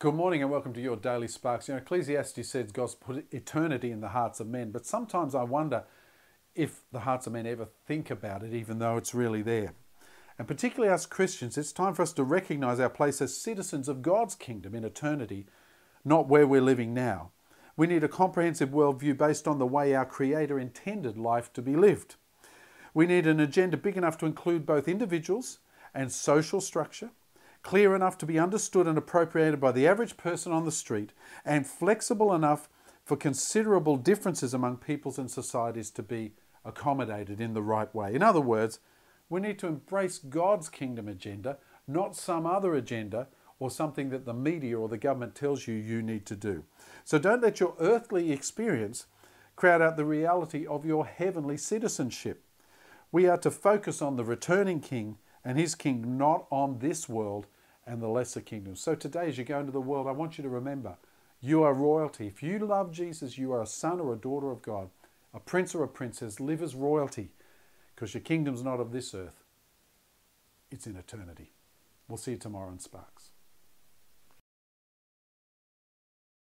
Good morning and welcome to your daily sparks. You know, Ecclesiastes says God's put eternity in the hearts of men, but sometimes I wonder if the hearts of men ever think about it, even though it's really there. And particularly as Christians, it's time for us to recognize our place as citizens of God's kingdom in eternity, not where we're living now. We need a comprehensive worldview based on the way our Creator intended life to be lived. We need an agenda big enough to include both individuals and social structure clear enough to be understood and appropriated by the average person on the street, and flexible enough for considerable differences among peoples and societies to be accommodated in the right way. In other words, we need to embrace God's kingdom agenda, not some other agenda or something that the media or the government tells you you need to do. So don't let your earthly experience crowd out the reality of your heavenly citizenship. We are to focus on the returning King and his kingdom, not on this world and the lesser kingdoms. So today, as you go into the world, I want you to remember you are royalty. If you love Jesus, you are a son or a daughter of God, a prince or a princess. Live as royalty because your kingdom's not of this earth, it's in eternity. We'll see you tomorrow in Sparks.